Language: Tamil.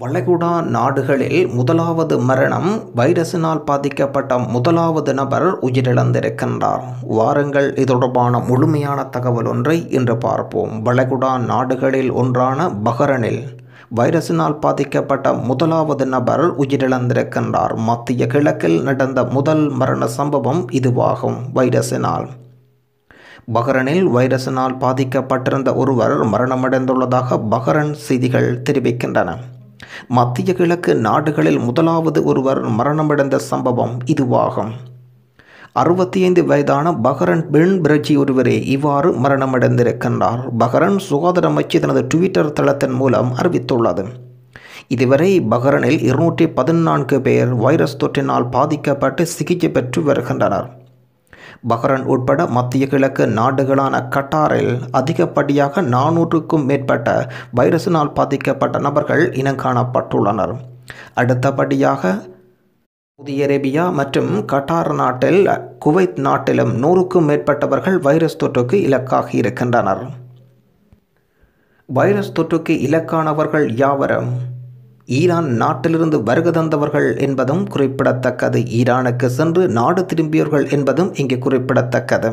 வளைகுடா நாடுகளில் முதலாவது மரணம் வைரஸினால் பாதிக்கப்பட்ட முதலாவது நபர் உயிரிழந்திருக்கின்றார். வாருங்கள் இது தொடர்பான முழுமையான தகவல் ஒன்றை இன்று பார்ப்போம். வளைகுடா நாடுகளில் ஒன்றான பஹ்ரனில் வைரஸினால் பாதிக்கப்பட்ட முதலாவது நபர் உயிரிழந்திருக்கின்றார். மத்திய கிழக்கில் நடந்த முதல் மரண சம்பவம் இதுவாகும். வைரஸினால். பஹ்ரனில் வைரஸினால் பாதிக்கப்பட்டிருந்த ஒருவர் மரணமடைந்துள்ளதாக பஹ்ரன் செய்திகள் தெரிவிக்கின்றன. மத்திய கிழக்கு நாடுகளில் முதலாவது ஒருவர் மரணமடைந்த சம்பவம் இதுவாகும். அறுபத்தி ஐந்து வயதான பஹரன் பெண் பிரஜி ஒருவரே இவ்வாறு மரணமடைந்திருக்கின்றார். பஹரன் சுகாதார அமைச்சு தனது ட்விட்டர் தளத்தின் மூலம் அறிவித்துள்ளது. இதுவரை பஹ்ரனில் இருநூற்றி பதினான்கு பேர் வைரஸ் தொற்றினால் பாதிக்கப்பட்டு சிகிச்சை பெற்று வருகின்றனர். பஹ்ரன் உட்பட மத்திய கிழக்கு நாடுகளான கட்டாரில் அதிகப்படியாக நானூறுக்கும் மேற்பட்ட வைரஸினால் பாதிக்கப்பட்ட நபர்கள் இனங்காணப்பட்டுள்ளனர் அடுத்தபடியாக சவுதி அரேபியா மற்றும் கட்டார் நாட்டில் குவைத் நாட்டிலும் நூறுக்கும் மேற்பட்டவர்கள் வைரஸ் தொற்றுக்கு இலக்காகி இருக்கின்றனர். வைரஸ் தொற்றுக்கு இலக்கானவர்கள் யாவரும்? ஈரான் நாட்டிலிருந்து வருகை தந்தவர்கள் என்பதும் குறிப்பிடத்தக்கது. ஈரானுக்கு சென்று நாடு திரும்பியவர்கள் என்பதும் இங்கு குறிப்பிடத்தக்கது.